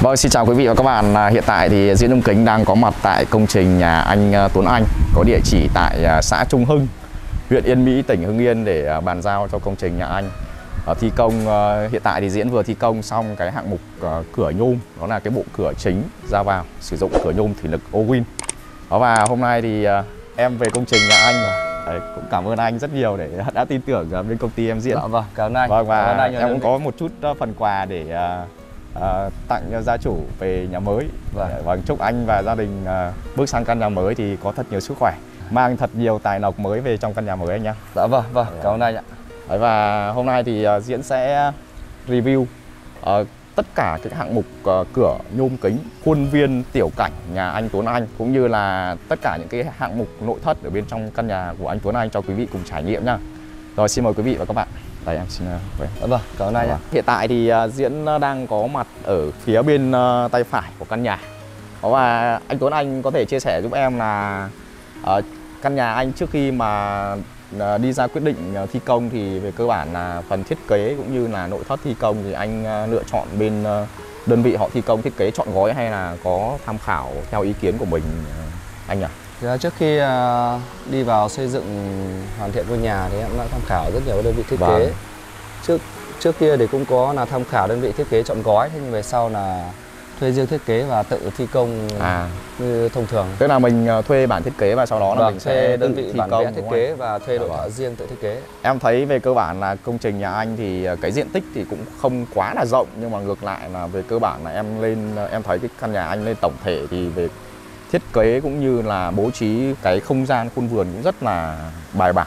Vâng, xin chào quý vị và các bạn. À, Hiện tại thì Diễn Dung Kính đang có mặt tại công trình nhà anh à, Tuấn Anh có địa chỉ tại à, xã Trung Hưng, huyện Yên Mỹ, tỉnh Hưng Yên để bàn giao cho công trình nhà anh. Thi công à, hiện tại thì Diễn vừa thi công xong cái hạng mục cửa nhôm, đó là cái bộ cửa chính ra vào sử dụng cửa nhôm thủy lực Owin. Đó và hôm nay thì em về công trình nhà anh và đấy, cũng cảm ơn anh rất nhiều để đã tin tưởng bên công ty em diễn. Dạ vâng, cảm ơn anh. Vâng và Cảm ơn anh em cũng có một chút phần quà để uh, tặng cho gia chủ về nhà mới. Vâng. Vâng, chúc anh và gia đình uh, bước sang căn nhà mới thì có thật nhiều sức khỏe, mang thật nhiều tài lộc mới về trong căn nhà mới anh nhé. Dạ vâng, vâng, cảm ơn anh ạ. Đấy, và hôm nay thì uh, diễn sẽ review uh, tất cả các hạng mục uh, cửa nhôm kính, khuôn viên, tiểu cảnh nhà anh Tuấn Anh cũng như là tất cả những cái hạng mục nội thất ở bên trong căn nhà của anh Tuấn Anh cho quý vị cùng trải nghiệm nhá. Rồi xin mời quý vị và các bạn. Đây em xin uh, quay. Dạ vâng, cảm ơn anh ạ. Hiện tại thì uh, Diễn đang có mặt ở phía bên uh, tay phải của căn nhà. Đó và anh Tuấn Anh có thể chia sẻ giúp em là uh, căn nhà anh trước khi mà uh, đi ra quyết định uh, thi công thì về cơ bản là phần thiết kế cũng như là nội thất thi công thì anh uh, lựa chọn bên uh, đơn vị họ thi công thiết kế chọn gói hay là có tham khảo theo ý kiến của mình uh, anh? Thực ra trước khi à, đi vào xây dựng hoàn thiện ngôi nhà thì em đã tham khảo rất nhiều đơn vị thiết Vâng. kế. Trước trước kia thì cũng có là tham khảo đơn vị thiết kế chọn gói, thế nhưng về sau là thuê riêng thiết kế và tự thi công À, như thông thường. tức là mình uh, thuê bản thiết kế và sau đó là Vâng, mình sẽ đơn vị thi bản công vẽ thiết kế và thuê đội Dạ thợ vâng. riêng tự thiết kế. Em thấy về cơ bản là công trình nhà anh thì cái diện tích thì cũng không quá là rộng nhưng mà ngược lại là về cơ bản là em lên em thấy cái căn nhà anh lên tổng thể thì về thiết kế cũng như là bố trí cái không gian khuôn vườn cũng rất là bài bản.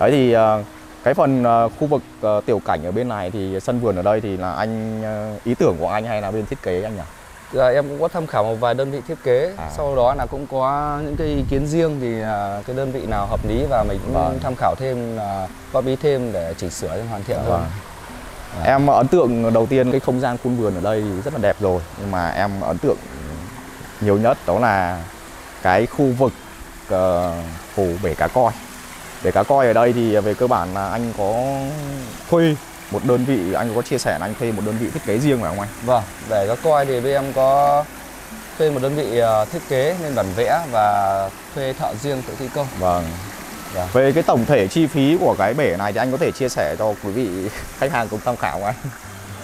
Đấy thì ờ, cái phần ờ, khu vực ờ, tiểu cảnh ở bên này thì sân vườn ở đây thì là anh ý tưởng của anh hay là bên thiết kế anh nhỉ? Ra em cũng có tham khảo một vài đơn vị thiết kế, À. sau đó là cũng có những cái ý kiến riêng thì à, cái đơn vị nào hợp lý và mình cũng Vâng. tham khảo thêm là góp ý thêm để chỉnh sửa hoàn thiện hơn. Vâng. Em ấn tượng đầu tiên cái không gian khuôn vườn ở đây thì rất là đẹp rồi nhưng mà em ấn tượng nhiều nhất đó là cái khu vực ờ, hồ bể cá coi. Bể cá coi ở đây thì về cơ bản là anh có thuê một đơn vị anh có chia sẻ là anh thuê một đơn vị thiết kế riêng phải không anh? Vâng, để có coi thì bên em có thuê một đơn vị ờ, thiết kế nên bản vẽ và thuê thợ riêng tự thi công. Vâng. Vâng. Về cái tổng thể chi phí của cái bể này thì anh có thể chia sẻ cho quý vị khách hàng cùng tham khảo không anh?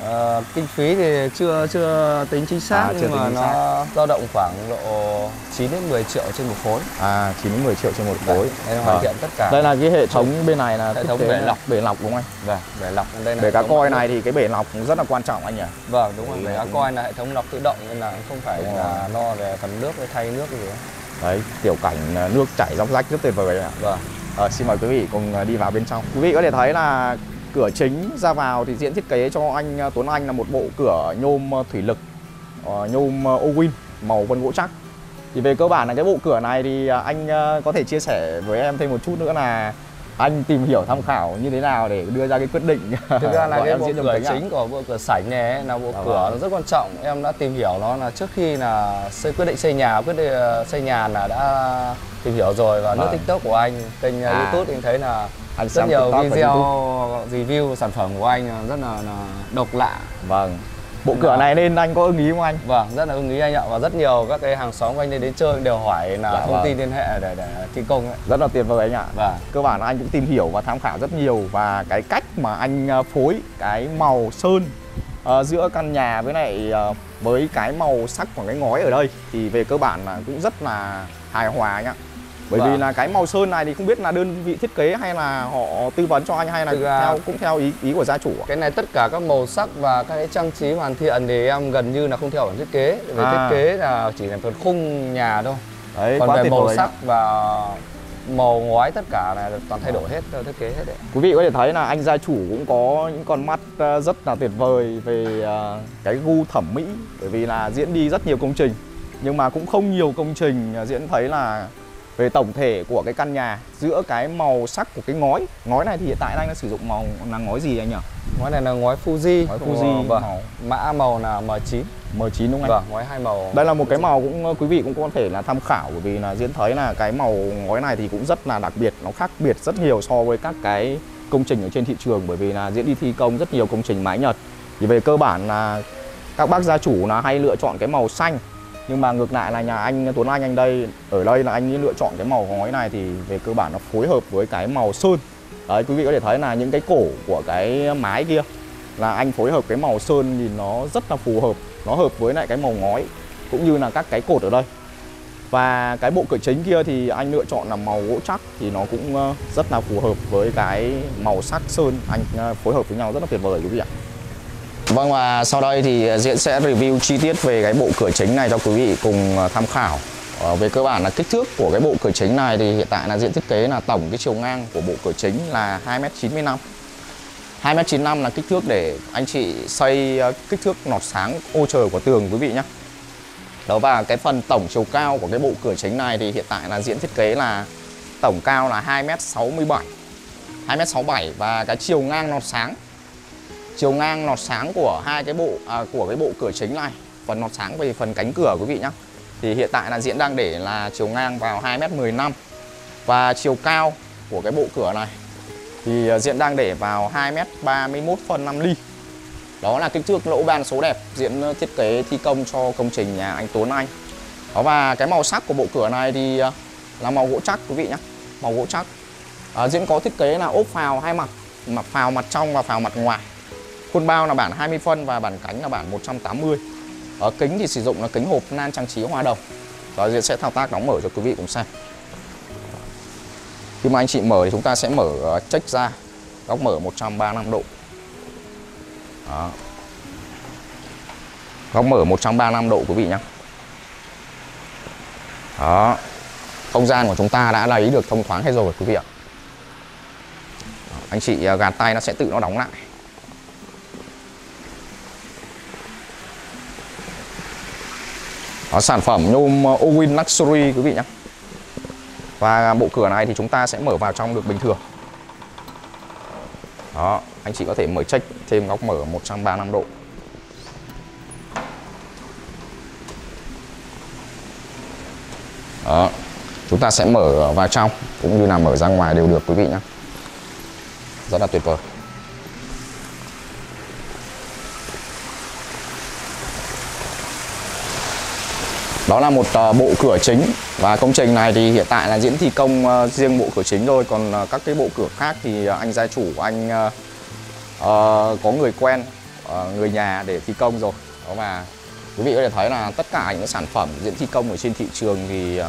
Ờ, kinh phí thì chưa chưa tính chính xác À, chưa nhưng mà chính nó dao động khoảng độ 9 đến 10 triệu trên một khối. À 9 đến 10 triệu trên một khối. Đây hoàn Vâng. thiện tất cả. Đây là cái hệ thống bên này là Hệ thống bể lọc. bể lọc đúng không anh? Vâng, bể lọc đây là Bể cá coi này thì cái bể lọc cũng rất là quan trọng anh nhỉ? Vâng, đúng rồi. Bể cá cũng- coi là hệ thống lọc tự động nên là không phải Đúng là lo về phần nước hay thay nước gì đó. Đấy, tiểu cảnh à, nước chảy róc rách rất tuyệt vời ạ. Vâng. Ờ, xin mời quý vị cùng à, đi vào bên trong. Quý vị có thể thấy là cửa chính ra vào thì diễn thiết kế cho anh à, Tuấn Anh là một bộ cửa nhôm à, thủy lực, à, nhôm Owin màu vân gỗ chắc. Thì về cơ bản là cái bộ cửa này thì anh có thể chia sẻ với em thêm một chút nữa là anh tìm hiểu tham khảo như thế nào để đưa ra cái quyết định Thực ra là cái bộ cửa chính của bộ cửa sảnh này là bộ Dạ cửa vâng. nó rất quan trọng. Em đã tìm hiểu nó là trước khi là xây quyết định xây nhà, quyết định ờ, xây nhà là đã tìm hiểu rồi và lướt Vâng. TikTok của anh, kênh ờ, À. YouTube thì thấy là Anh rất nhiều video review sản phẩm của anh là rất là, là độc lạ. Vâng. Bộ cửa này nên anh có ưng ý không anh? Vâng, rất là ưng ý anh ạ và rất nhiều các cái hàng xóm của anh đến chơi đều hỏi là Dạ thông vâng. tin liên hệ để để thi công ấy. Rất là tuyệt vời anh ạ. Vâng. cơ bản là anh cũng tìm hiểu và tham khảo rất nhiều và cái cách mà anh ờ, phối cái màu sơn ờ, giữa căn nhà với lại ờ, với cái màu sắc của cái ngói ở đây thì về cơ bản là cũng rất là hài hòa anh ạ bởi vì Vâng. là cái màu sơn này thì không biết là đơn vị thiết kế hay là họ tư vấn cho anh hay là Thực theo cũng theo ý ý của gia chủ? Cái này tất cả các màu sắc và các cái trang trí hoàn thiện thì em gần như là không theo bản thiết kế. Về À. thiết kế là chỉ là phần khung nhà thôi. đấy Còn về màu sắc và màu ngói tất cả là toàn thay đổi hết thiết kế hết đấy. Quý vị có thể thấy là anh gia chủ cũng có những con mắt ờ, rất là tuyệt vời về ờ, cái gu thẩm mỹ bởi vì là diễn đi rất nhiều công trình nhưng mà cũng không nhiều công trình ờ, diễn thấy là về tổng thể của cái căn nhà giữa cái màu sắc của cái ngói ngói này thì hiện tại anh đã sử dụng màu là ngói gì anh nhỉ? Ngói này là ngói Fuji. Ngói Fuji, Vâng. màu Mã màu là M9. M9 đúng không anh? Vâng, ngói hai màu. Đây là một cái màu cũng quý vị cũng có thể là tham khảo bởi vì là diễn thấy là cái màu ngói này thì cũng rất là đặc biệt, nó khác biệt rất nhiều so với các cái công trình ở trên thị trường bởi vì là diễn đi thi công rất nhiều công trình mái Nhật. Thì về cơ bản là các bác gia chủ là hay lựa chọn cái màu xanh nhưng mà ngược lại là nhà anh Tuấn Anh anh đây, ở đây là anh ấy lựa chọn cái màu ngói này thì về cơ bản nó phối hợp với cái màu sơn. Đấy, quý vị có thể thấy là những cái cổ của cái mái kia là anh phối hợp cái màu sơn nhìn nó rất là phù hợp, nó hợp với lại cái màu ngói cũng như là các cái cột ở đây. Và cái bộ cửa chính kia thì anh lựa chọn là màu gỗ chắc thì nó cũng ờ, rất là phù hợp với cái màu sắc sơn. Anh ờ, phối hợp với nhau rất là tuyệt vời, quý vị ạ. Vâng và sau đây thì à, Diễn sẽ review chi tiết về cái bộ cửa chính này cho quý vị cùng à, tham khảo. Ờ, về cơ bản là kích thước của cái bộ cửa chính này thì hiện tại là Diễn thiết kế là tổng cái chiều ngang của bộ cửa chính là 2m95 2m95 là kích thước để anh chị xây à, kích thước nọt sáng ô trời của tường, quý vị nhé đó, và cái phần tổng chiều cao của cái bộ cửa chính này thì hiện tại là diễn thiết kế là tổng cao là 2m67 2m67 và cái chiều ngang nọt sáng chiều ngang nọt sáng của hai cái bộ à, của cái bộ cửa chính này. Phần nọt sáng về phần cánh cửa quý vị nhé thì hiện tại là diễn đang để là chiều ngang vào 2m15 và chiều cao của cái bộ cửa này thì diện diễn đang để vào 2m31 phân 5 ly. Đó là kích thước lỗ ban số đẹp diễn à, thiết kế thi công cho công trình nhà anh Tuấn Anh. Đó và cái màu sắc của bộ cửa này thì à, là màu gỗ chắc quý vị nhé màu gỗ chắc. À, diễn có thiết kế là ốp phào hai mặt mặt phào mặt trong và phào mặt ngoài khuôn bao là bản 20 phân và bản cánh là bản 180 ở kính thì sử dụng là kính hộp nan trang trí hoa đồng. Rồi Diện sẽ thao tác đóng mở cho quý vị cùng xem. Khi mà anh chị mở thì chúng ta sẽ mở ờ, check ra, góc mở 135 độ. Đó. Góc mở 135 độ, quý vị nhé Đó. Không gian của chúng ta đã lấy được thông thoáng hết rồi, quý vị ạ. Anh chị ờ, gạt tay nó sẽ tự nó đóng lại. Đó, sản phẩm nhôm ờ, Owin Luxury quý vị nhé Và bộ cửa này thì chúng ta sẽ mở vào trong được bình thường. Đó, anh chị có thể mở check thêm góc mở 135 độ. Đó, chúng ta sẽ mở vào trong cũng như là mở ra ngoài đều được quý vị nhé Rất là tuyệt vời. Đó là một ờ, bộ cửa chính. Và công trình này thì hiện tại là diễn thi công ờ, riêng bộ cửa chính thôi. Còn ờ, các cái bộ cửa khác thì anh gia chủ anh uh, có người quen uh, người nhà để thi công rồi. Đó và quý vị có thể thấy là tất cả những sản phẩm diễn thi công ở trên thị trường thì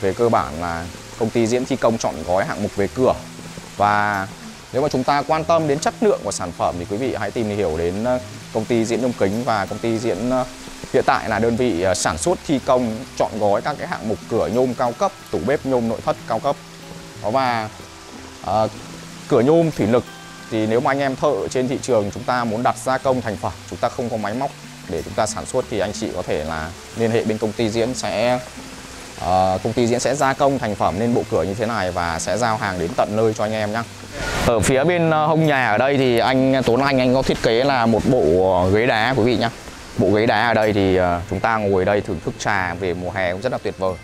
về cơ bản là công ty diễn thi công chọn gói hạng mục về cửa. Và nếu mà chúng ta quan tâm đến chất lượng của sản phẩm thì quý vị hãy tìm hiểu đến công ty diễn nhôm kính và công ty diễn ờ, hiện tại là đơn vị ờ, sản xuất thi công chọn gói các cái hạng mục cửa nhôm cao cấp tủ bếp nhôm nội thất cao cấp. Đó và à, cửa nhôm thủy lực thì nếu mà anh em thợ trên thị trường chúng ta muốn đặt gia công thành phẩm chúng ta không có máy móc để chúng ta sản xuất thì anh chị có thể là liên hệ bên công ty diễn sẽ uh, công ty diễn sẽ gia công thành phẩm lên bộ cửa như thế này và sẽ giao hàng đến tận nơi cho anh em nhé ở phía bên ờ, hông nhà ở đây thì anh Tuấn Anh anh có thiết kế là một bộ ghế đá quý vị nhé bộ ghế đá ở đây thì ờ, chúng ta ngồi đây thưởng thức trà về mùa hè cũng rất là tuyệt vời.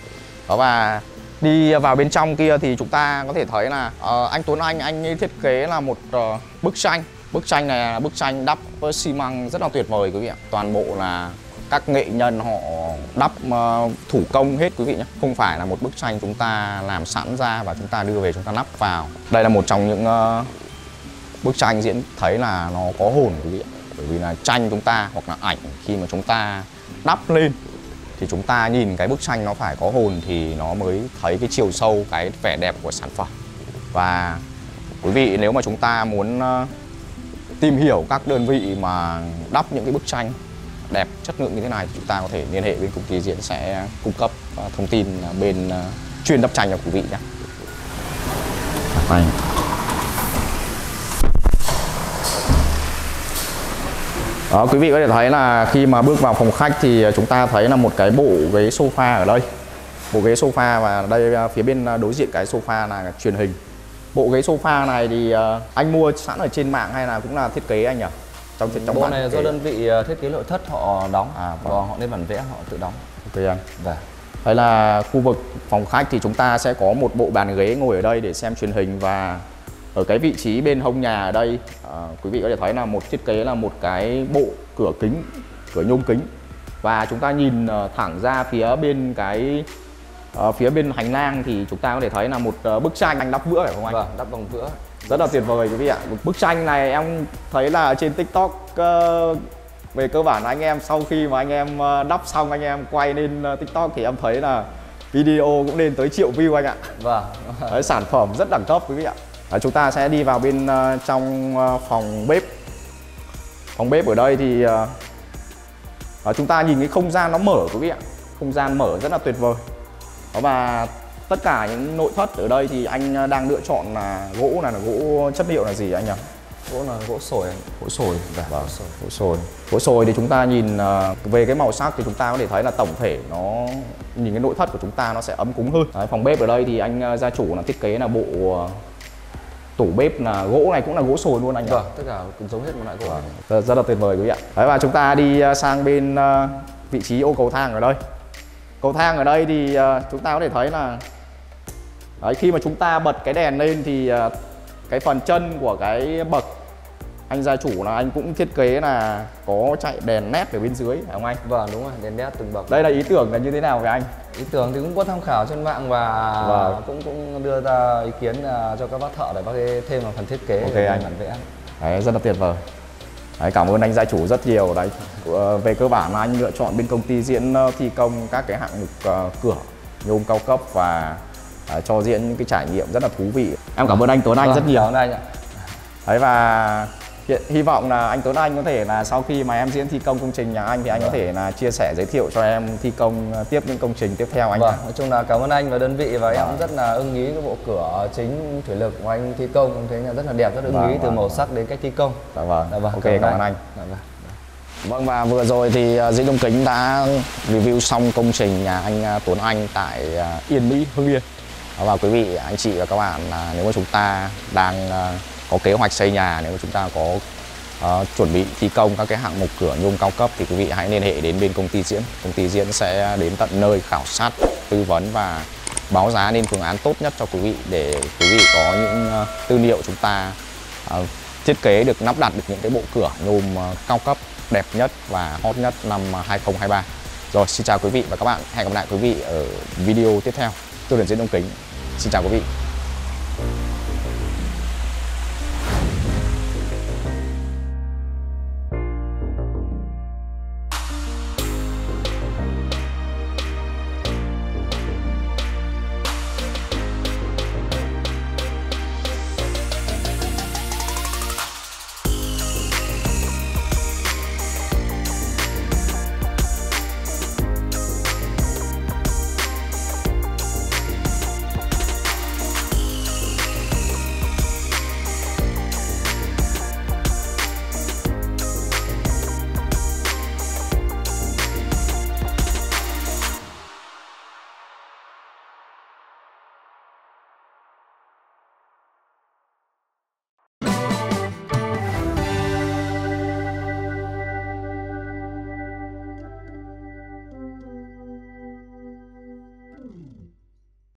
Đó và đi vào bên trong kia thì chúng ta có thể thấy là uh, anh Tuấn Anh anh ấy thiết kế là một uh, bức tranh. Bức tranh này là bức tranh đắp với xi măng rất là tuyệt vời quý vị ạ. Toàn bộ là các nghệ nhân họ đắp ờ, thủ công hết quý vị nhé. Không phải là một bức tranh chúng ta làm sẵn ra và chúng ta đưa về chúng ta lắp vào. Đây là một trong những ờ, bức tranh diễn thấy là nó có hồn quý vị ạ. Bởi vì là tranh chúng ta hoặc là ảnh khi mà chúng ta đắp lên thì chúng ta nhìn cái bức tranh nó phải có hồn thì nó mới thấy cái chiều sâu, cái vẻ đẹp của sản phẩm. Và quý vị nếu mà chúng ta muốn ờ, tìm hiểu các đơn vị mà đắp những cái bức tranh đẹp chất lượng như thế này thì chúng ta có thể liên hệ bên công ty diện sẽ cung cấp à, thông tin à, bên à, chuyên đắp tranh cho quý vị nhé. Đây. Đó, quý vị có thể thấy là khi mà bước vào phòng khách thì chúng ta thấy là một cái bộ ghế sofa ở đây bộ ghế sofa và đây phía bên đối diện cái sofa là truyền hình bộ ghế sofa này thì anh mua sẵn ở trên mạng hay là cũng là thiết kế anh nhỉ trong trong bộ này do đơn vị à, thiết kế nội thất họ đóng. À, và vâng. họ lên bản vẽ họ tự đóng. Ok anh. Vâng. Đây là khu vực phòng khách thì chúng ta sẽ có một bộ bàn ghế ngồi ở đây để xem truyền hình và ở cái vị trí bên hông nhà ở đây à, quý vị có thể thấy là một thiết kế là một cái bộ cửa kính cửa nhôm kính. Và chúng ta nhìn uh, thẳng ra phía bên cái uh, phía bên hành lang thì chúng ta có thể thấy là một bức tranh anh đắp vữa phải không anh? Vâng, đắp bằng vữa rất là tuyệt vời quý vị ạ. Một bức tranh này em thấy là trên tiktok uh, về cơ bản anh em sau khi mà anh em đắp xong anh em quay lên tiktok thì em thấy là video cũng lên tới triệu view anh ạ. Vâng. Đấy, sản phẩm rất đẳng cấp quý vị ạ. À, chúng ta sẽ đi vào bên uh, trong uh, phòng bếp. Phòng bếp ở đây thì uh, chúng ta nhìn cái không gian nó mở quý vị ạ. Không gian mở rất là tuyệt vời. Đó và tất cả những nội thất ở đây thì anh đang lựa chọn là gỗ này là gỗ chất liệu là gì anh nhỉ? Gỗ là gỗ sồi gỗ sồi. Dạ, vâng. gỗ sồi. Gỗ sồi thì chúng ta nhìn uh, về cái màu sắc thì chúng ta có thể thấy là tổng thể nó nhìn cái nội thất của chúng ta nó sẽ ấm cúng hơn. Đấy, phòng bếp ở đây thì anh uh, gia chủ là thiết kế là bộ tủ bếp là gỗ này cũng là gỗ sồi luôn anh vâng tất cả giống hết một loại gỗ vâng. rất, rất là tuyệt vời quý vị ạ. Đấy và chúng ta đi sang bên vị trí ô cầu thang ở đây. Cầu thang ở đây thì chúng ta có thể thấy là đấy, khi mà chúng ta bật cái đèn lên thì uh, cái phần chân của cái bậc anh gia chủ là anh cũng thiết kế là có chạy đèn nét ở bên dưới phải không anh? Vâng đúng rồi, đèn nét từng bậc. Đây là ý tưởng là như thế nào vậy anh? Ý tưởng thì cũng có tham khảo trên mạng và vâng. cũng cũng đưa ra ý kiến uh, cho các bác thợ để bác thêm vào phần thiết kế okay, anh. bản vẽ. Đấy, rất là tuyệt vời. Đấy, cảm ơn anh gia chủ rất nhiều đấy. Ờ, về cơ bản là anh lựa chọn bên công ty diễn ờ, thi công các cái hạng mục uh, cửa nhôm cao cấp và uh, cho diễn những cái trải nghiệm rất là thú vị. Em cảm ơn anh Tuấn Anh vâng, rất nhiều. Ơn anh ạ. Đấy và Hiện, hy vọng là anh Tuấn Anh có thể là sau khi mà em diễn thi công công trình nhà anh thì anh vâng. có thể là chia sẻ giới thiệu cho em thi công ờ, tiếp những công trình tiếp theo anh vâng, nói chung là cảm ơn anh và đơn vị và vâng. em rất là ưng ý cái bộ cửa chính thủy lực của anh thi công em thấy là rất là đẹp rất ưng vâng, ý từ vâng. màu sắc đến cách thi công dạ vâng, dạ vâng ok cảm, cảm ơn anh, anh. Dạ vâng. Vâng và vừa rồi thì uh, Dĩ Đông Kính đã review xong công trình nhà anh Tuấn Anh tại Yên Mỹ, Hưng Yên Vâng và quý vị, anh chị và các bạn là nếu mà chúng ta đang à, có kế hoạch xây nhà, nếu mà chúng ta có uh, chuẩn bị thi công các cái hạng mục cửa nhôm cao cấp thì quý vị hãy liên hệ đến bên công ty diễn. Công ty diễn sẽ đến tận nơi khảo sát tư vấn và báo giá nên phương án tốt nhất cho quý vị để quý vị có những uh, tư liệu chúng ta uh, thiết kế được lắp đặt được những cái bộ cửa nhôm cao cấp đẹp nhất và hot nhất năm 2023 rồi xin chào quý vị và các bạn. Hẹn gặp lại quý vị ở video tiếp theo. Tôi là diễn đông kính xin chào quý vị.